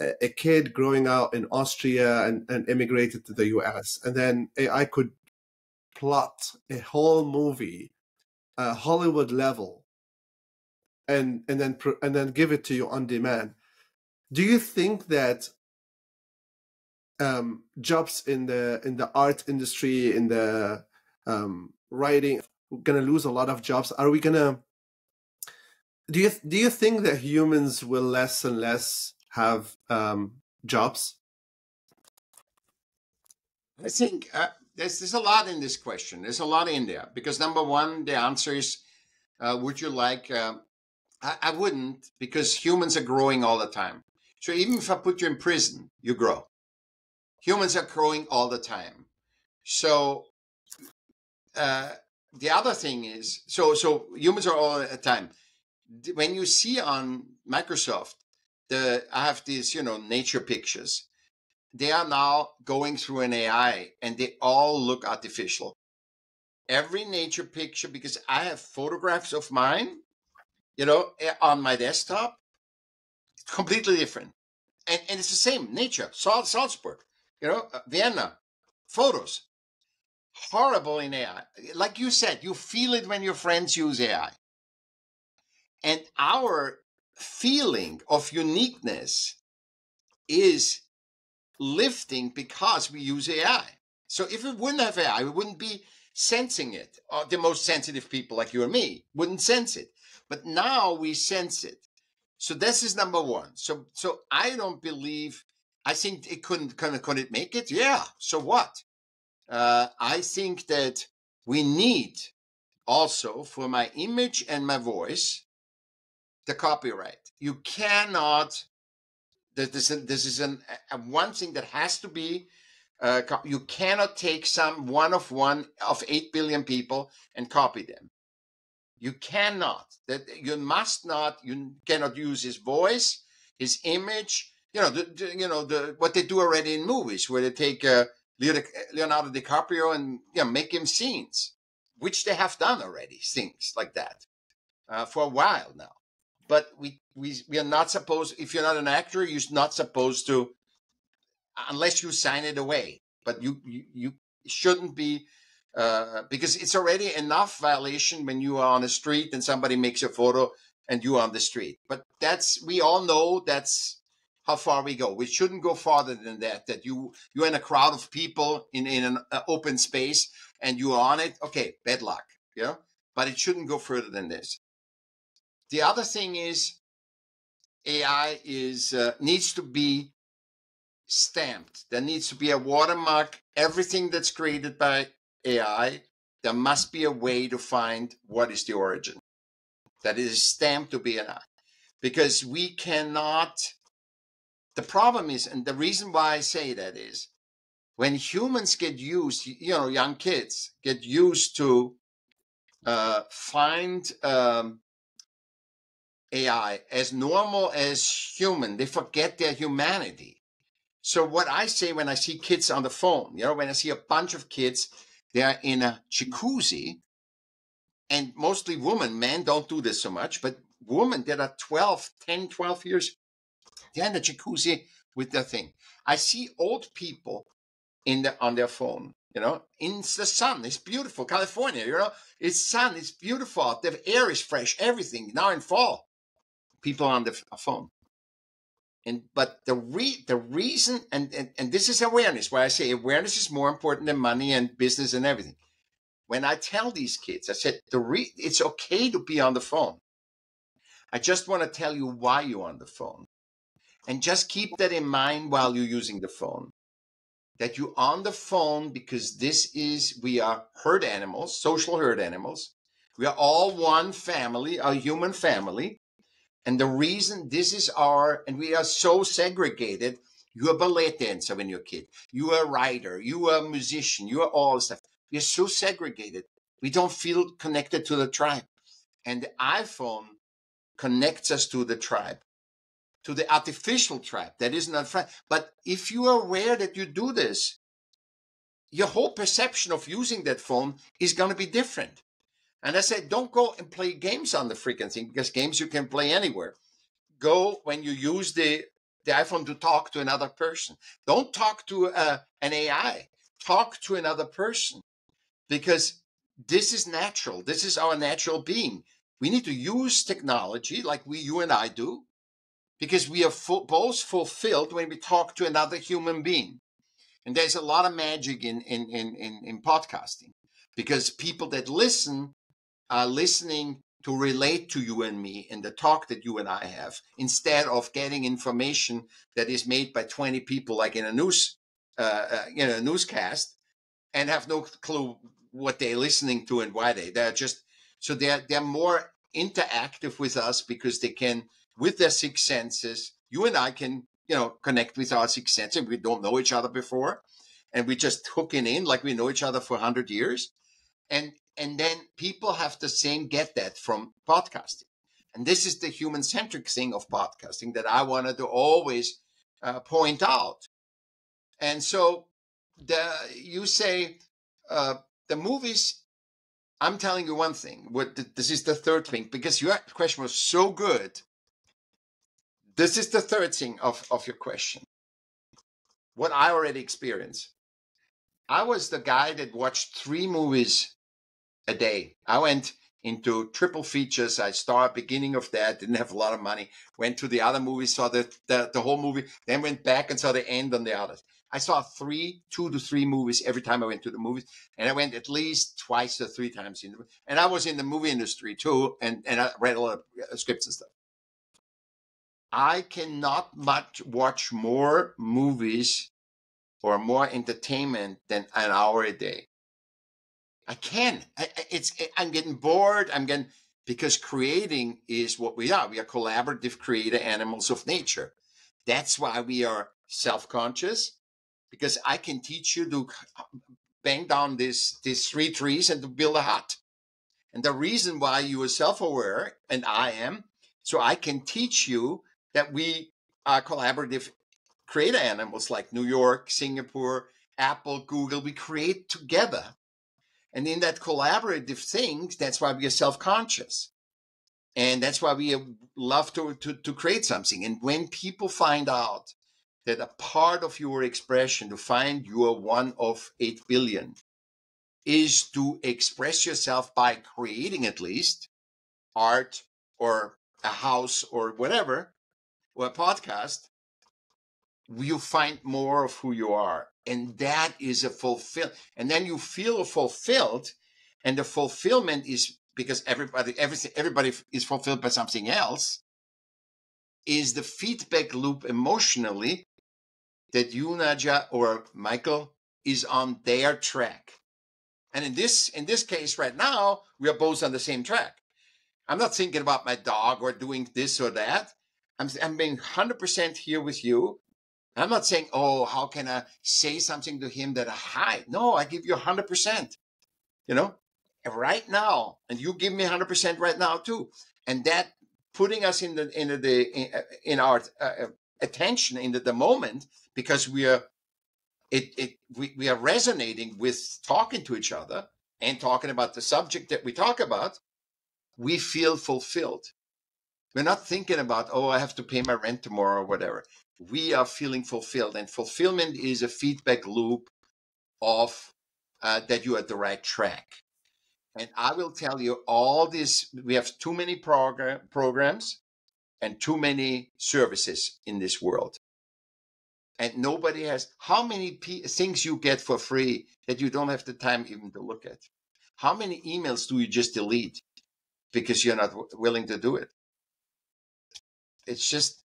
a, kid growing out in austria and, and immigrated to the us and then ai could plot a whole movie, a Hollywood level, and and then and then give it to you on demand. Do you think that um, jobs in the in the art industry, in the um, writing, we're gonna lose a lot of jobs? Are we gonna? Do you do you think that humans will less and less have um, jobs? I think uh, there's, there's a lot in this question. There's a lot in there because number one, the answer is, uh, would you like? Uh, I, I wouldn't because humans are growing all the time. So even if I put you in prison, you grow. Humans are growing all the time. So uh, the other thing is, so so humans are all the time. When you see on Microsoft, the I have these you know nature pictures they are now going through an AI and they all look artificial. Every nature picture, because I have photographs of mine, you know, eh, on my desktop, completely different. And, and it's the same nature, Salzburg, you know, uh, Vienna, photos. Horrible in AI. Like you said, you feel it when your friends use AI. And our feeling of uniqueness is lifting because we use AI. So if we wouldn't have AI, we wouldn't be sensing it. Uh, the most sensitive people like you and me wouldn't sense it. But now we sense it. So this is number one. So so I don't believe I think it couldn't could, could it make it? Yeah. So what? Uh, I think that we need also for my image and my voice the copyright. You cannot this, is, this is an, one thing that has to be. Uh, you cannot take some one of one of eight billion people and copy them. You cannot. That you must not. You cannot use his voice, his image. You know, the, you know the what they do already in movies, where they take uh, Leonardo DiCaprio and you know, make him scenes, which they have done already, things like that, uh, for a while now but we we we are not supposed. If you're not an actor, you're not supposed to, unless you sign it away. But you you, you shouldn't be. Uh, because it's already enough violation when you are on the street and somebody makes a photo and you on the street. But that's we all know that's how far we go. We shouldn't go farther than that. That you you're in a crowd of people in in an uh, open space and you're on it. Okay, bad luck. Yeah, but it shouldn't go further than this. The other thing is AI is uh, needs to be stamped. There needs to be a watermark. Everything that's created by AI, there must be a way to find what is the origin. That is stamped to be an AI. Because we cannot, the problem is, and the reason why I say that is, when humans get used, you know, young kids get used to uh, find um, AI as normal as human, they forget their humanity. So what I say when I see kids on the phone, you know, when I see a bunch of kids, they're in a jacuzzi, and mostly women, men don't do this so much, but women that are 12, 10, 12 years, they're in the jacuzzi with their thing. I see old people in the on their phone, you know, in the sun. It's beautiful. California, you know, it's sun, it's beautiful. The air is fresh, everything. Now in fall, people on the uh, phone. And but the re the reason and, and and this is awareness why I say awareness is more important than money and business and everything. When I tell these kids, I said the re it's okay to be on the phone. I just want to tell you why you're on the phone. And just keep that in mind while you're using the phone. That you're on the phone because this is we are herd animals, social herd animals. We are all one family, a human family. And the reason this is our, and we are so segregated. You're a ballet dancer when you're a kid. You're a writer. You're a musician. You're all stuff. We're so segregated. We don't feel connected to the tribe. And the iPhone connects us to the tribe, to the artificial trap that isn't tribe. But if you are aware that you do this, your whole perception of using that phone is going to be different. And I said, don't go and play games on the freaking thing because games you can play anywhere. Go when you use the, the iPhone to talk to another person. Don't talk to uh, an AI. Talk to another person because this is natural. This is our natural being. We need to use technology like we, you and I do, because we are both fulfilled when we talk to another human being. And there's a lot of magic in, in, in, in, in podcasting because people that listen are listening to relate to you and me in the talk that you and I have, instead of getting information that is made by 20 people, like in a news, uh, uh, you know, a newscast, and have no clue what they're listening to and why they. They're just so they're they're more interactive with us because they can, with their six senses, you and I can, you know, connect with our six senses. We don't know each other before, and we just hooking in like we know each other for hundred years, and and then people have the same get that from podcasting. And this is the human centric thing of podcasting that I wanted to always uh, point out. And so the you say uh, the movies. I'm telling you one thing. What this is the third thing because your question was so good. This is the third thing of of your question. What I already experienced. I was the guy that watched three movies a day. I went into triple features. I started beginning of that, didn't have a lot of money. Went to the other movie, saw the, the, the whole movie, then went back and saw the end on the others. I saw three, two to three movies every time I went to the movies, and I went at least twice or three times in the. And I was in the movie industry too, and and I read a lot of uh, scripts and stuff. I cannot much watch more movies or more entertainment than an hour a day. I can. I, it's. I'm getting bored. I'm getting because creating is what we are. We are collaborative creator animals of nature. That's why we are self-conscious because I can teach you to uh, bang down these these three trees and to build a hut. And the reason why you are self-aware and I am, so I can teach you that we are collaborative creator animals like New York, Singapore, Apple, Google. We create together and in that collaborative thing, that's why we are self conscious. And that's why we love to, to, to create something. And when people find out that a part of your expression to find you are one of 8 billion is to express yourself by creating at least art or a house or whatever, a podcast, you find more of who you are. And that is a fulfill. And then you feel fulfilled. And the fulfillment is because everybody, everything, everybody is fulfilled by something else. Is the feedback loop emotionally that you, Naja, or Michael is on their track. And in this in this case right now, we are both on the same track. I'm not thinking about my dog or doing this or that. I'm I'm being 100% here with you. I'm not saying, "Oh, how can I say something to him that I hide?" No, I give you 100%. You know? Right now, and you give me 100% right now too. And that putting us in the in the in, in our uh, uh attention in the, the moment because we are it, it we, we are resonating with talking to each other and talking about the subject that we talk about we feel fulfilled we're not thinking about oh i have to pay my rent tomorrow or whatever. We are feeling fulfilled and fulfillment is a feedback loop of uh, that you're at the right track. And i will tell you all this we have too many program, programs and too many services in this world. And nobody has how many p- things you get for free that you don't have the time even to look at? How many emails do you just delete because you're not w- willing to do it it's just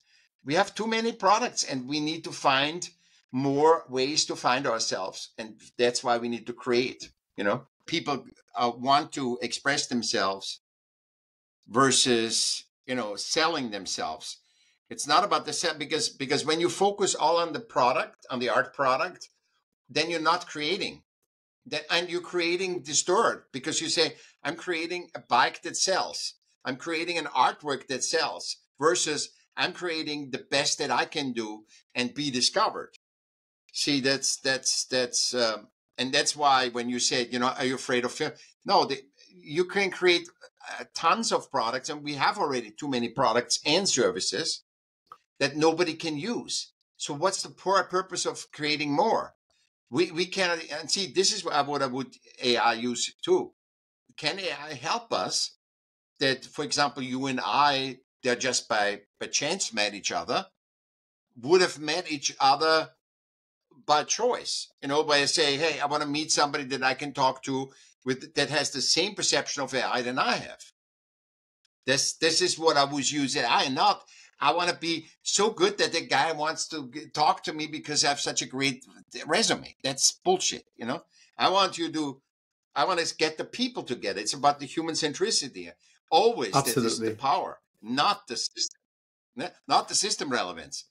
we have too many products and we need to find more ways to find ourselves and that's why we need to create you know people uh, want to express themselves versus you know selling themselves it's not about the set because because when you focus all on the product, on the art product, then you're not creating. That and you're creating distort because you say, I'm creating a bike that sells. I'm creating an artwork that sells versus I'm creating the best that I can do and be discovered. See, that's that's that's um, and that's why when you said, you know, are you afraid of failure? No, the, you can create uh, tons of products, and we have already too many products and services that nobody can use. So what's the purpose of creating more? We we cannot and see this is what I would AI use too. Can AI help us that, for example, you and I, just by by chance met each other, would have met each other by choice, you know, by say, hey, I want to meet somebody that I can talk to with that has the same perception of AI than I have. This this is what I was using. I am not I want to be so good that the guy wants to talk to me because I have such a great resume. That's bullshit, you know. I want you to, I want to get the people together. It's about the human centricity. Always, Absolutely. that is the power, not the system, not the system relevance.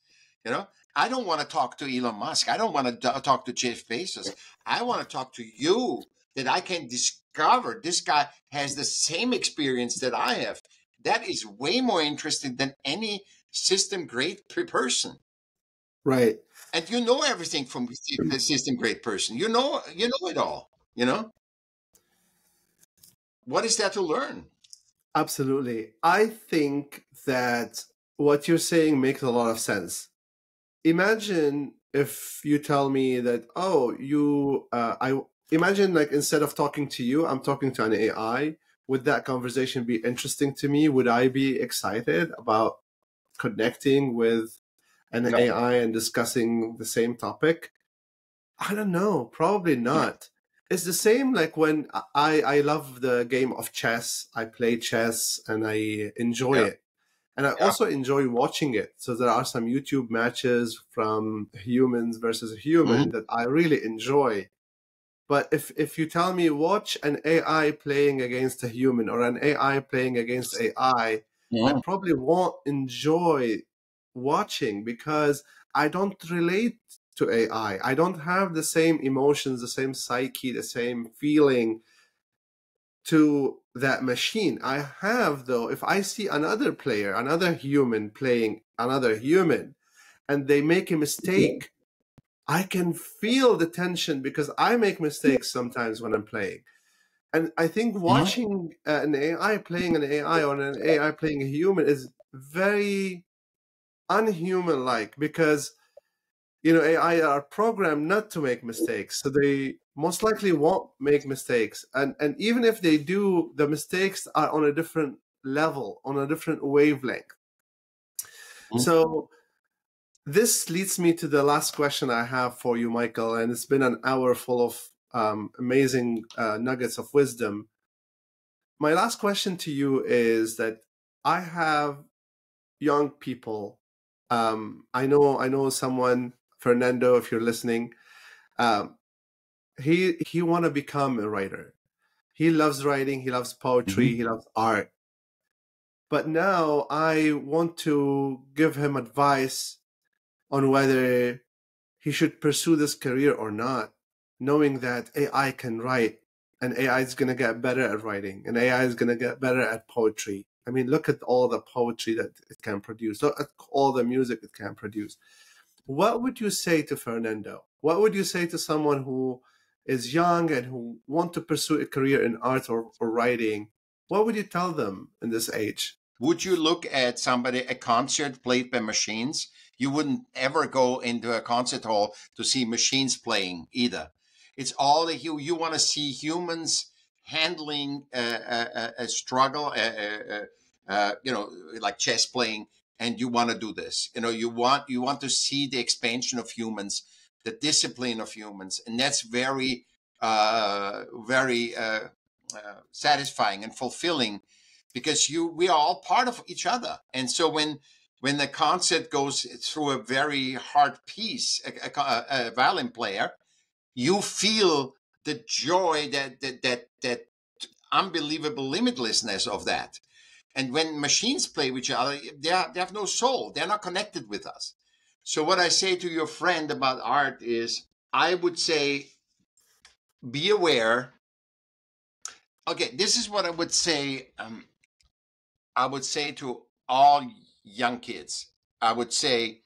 You know, I don't want to talk to Elon Musk. I don't want to talk to Jeff Bezos. I want to talk to you that I can discover this guy has the same experience that I have. That is way more interesting than any system grade person. Right. And you know everything from the system grade person. You know you know it all, you know? What is there to learn? Absolutely. I think that what you're saying makes a lot of sense. Imagine if you tell me that, oh, you, uh, I imagine like instead of talking to you, I'm talking to an AI. Would that conversation be interesting to me? Would I be excited about connecting with an no. AI and discussing the same topic? I don't know. Probably not. It's the same like when I I love the game of chess. I play chess and I enjoy yeah. it. And I yeah. also enjoy watching it. So there are some YouTube matches from humans versus human mm-hmm. that I really enjoy. But if if you tell me watch an AI playing against a human or an AI playing against AI, yeah. I probably won't enjoy watching because I don't relate to AI. I don't have the same emotions, the same psyche, the same feeling to that machine. I have, though, if I see another player, another human playing another human, and they make a mistake, I can feel the tension because I make mistakes sometimes when I'm playing. And I think watching an AI playing an AI or an AI playing a human is very unhuman like because you know AI are programmed not to make mistakes. So they most likely won't make mistakes. And and even if they do, the mistakes are on a different level, on a different wavelength. Mm-hmm. So this leads me to the last question I have for you, Michael, and it's been an hour full of um, amazing uh, nuggets of wisdom. My last question to you is that I have young people. Um, I know, I know someone, Fernando, if you're listening. Um, he he want to become a writer. He loves writing. He loves poetry. Mm-hmm. He loves art. But now I want to give him advice on whether he should pursue this career or not, knowing that AI can write and AI is going to get better at writing and AI is going to get better at poetry. I mean, look at all the poetry that it can produce, look at all the music it can produce. What would you say to Fernando? What would you say to someone who is young and who want to pursue a career in art or, or writing? What would you tell them in this age? Would you look at somebody, a concert played by machines? You wouldn't ever go into a concert hall to see machines playing either. It's all the you you want to see humans handling a, a, a struggle, a, you know, like chess playing, and you want to do this. You know, you want you want to see the expansion of humans, the discipline of humans, and that's very, uh, very uh, uh, satisfying and fulfilling because you we are all part of each other. And so when when the concert goes through a very hard piece, a, a, a violin player, you feel the joy that that that, that unbelievable limitlessness of that. And when machines play with each other, they, are, they have no soul. They're not connected with us. So what I say to your friend about art is, I would say, be aware. Okay, this is what I would say. Um, I would say to all young kids, I would say,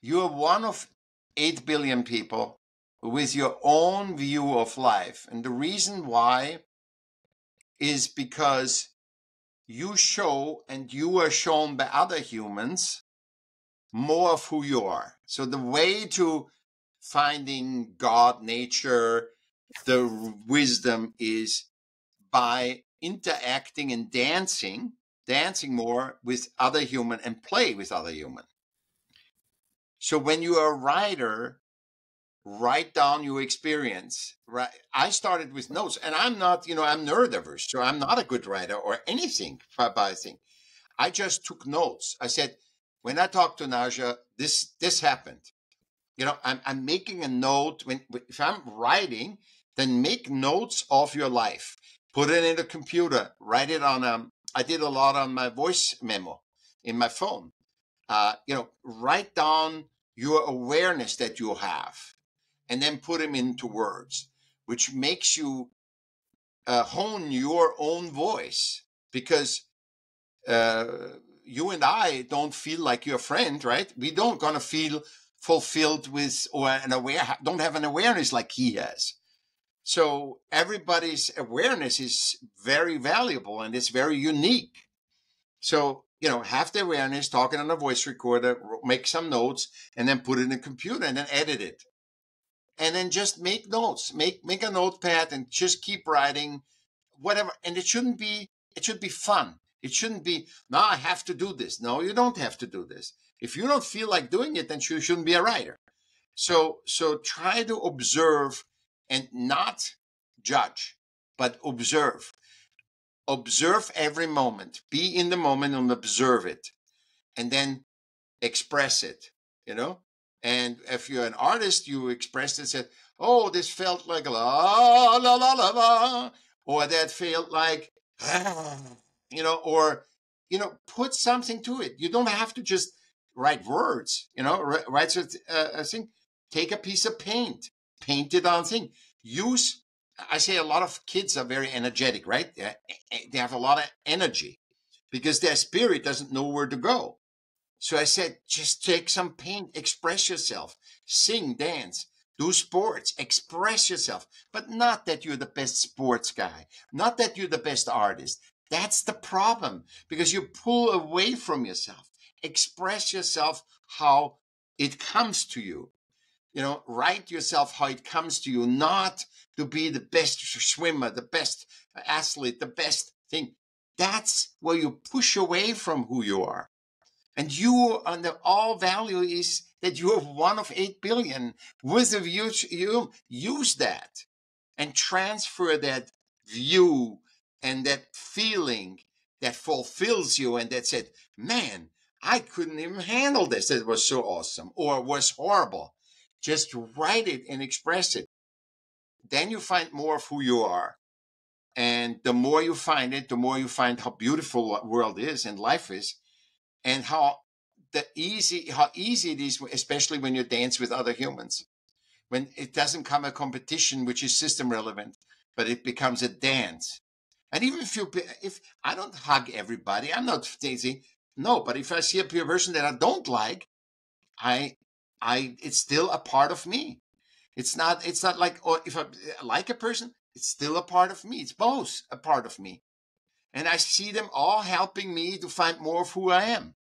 you are one of 8 billion people with your own view of life. And the reason why is because you show and you are shown by other humans more of who you are. So the way to finding God, nature, the wisdom is by interacting and dancing, dancing more with other human and play with other human. So when you are a writer, write down your experience. Right. I started with notes and I'm not, you know, I'm neurodiverse, so I'm not a good writer or anything by thing. I just took notes. I said, when I talked to Naja, this this happened. You know, I'm I'm making a note when if I'm writing, then make notes of your life put it in the computer, write it on. Um, I did a lot on my voice memo in my phone. Uh, you know, write down your awareness that you have, and then put them into words, which makes you uh, hone your own voice because uh, you and I don't feel like your friend, right? We don't gonna feel fulfilled with or an aware don't have an awareness like he has. So everybody's awareness is very valuable and it's very unique. So, you know, have the awareness, talking on a voice recorder, make some notes, and then put it in a computer and then edit it. And then just make notes, make make a notepad and just keep writing whatever. And it shouldn't be it should be fun. It shouldn't be, no I have to do this. No, you don't have to do this. If you don't feel like doing it, then you shouldn't be a writer. So so try to observe and not judge, but observe. Observe every moment. Be in the moment and observe it. And then express it, you know? And if you're an artist, you expressed it, said, oh, this felt like la la la la la, or that felt like, [SIGHS] you know, or, you know, put something to it. You don't have to just write words, you know, write a, a thing. Take a piece of paint, paint it on thing. Use, I say a lot of kids are very energetic, right? They eh, eh, have a lot of energy because their spirit doesn't know where to go. So I said, just take some paint, express yourself, sing, dance, do sports, express yourself, but not that you're the best sports guy, not that you're the best artist. That's the problem because you pull away from yourself. Express yourself how it comes to you you know, write yourself how it comes to you, not to be the best swimmer, the best athlete, the best thing. That's where you push away from who you are. And you, the all value is that you are one of 8 billion. With a view, you use that and transfer that view and that feeling that fulfills you and that said, man, I couldn't even handle this. It was so awesome or it was horrible. Just write it and express it. Then you find more of who you are. And the more you find it, the more you find how beautiful the world is and life is and how the easy how easy it is, especially when you dance with other humans. When it doesn't come a competition which is system relevant, but it becomes a dance. And even if you if I don't hug everybody, I'm not Daisy. No, but if I see a person that I don't like, I I it's still a part of me. It's not it's not like or if I like a person, it's still a part of me. It's both a part of me. And I see them all helping me to find more of who I am.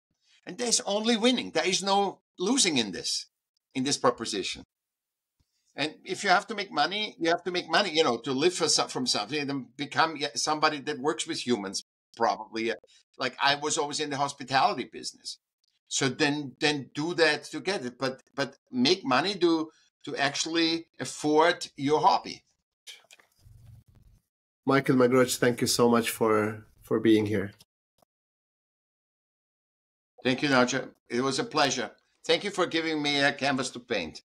And there's only winning. There is no losing in this, in this proposition. And if you have to make money, you have to make money, you know, to live for, from something and become somebody that works with humans, probably. Like I was always in the hospitality business. So then, then do that to get it, but, but make money to, to actually afford your hobby. Michael Magrutsche, thank you so much for, for being here. Thank you, Naja. It was a pleasure. Thank you for giving me a canvas to paint.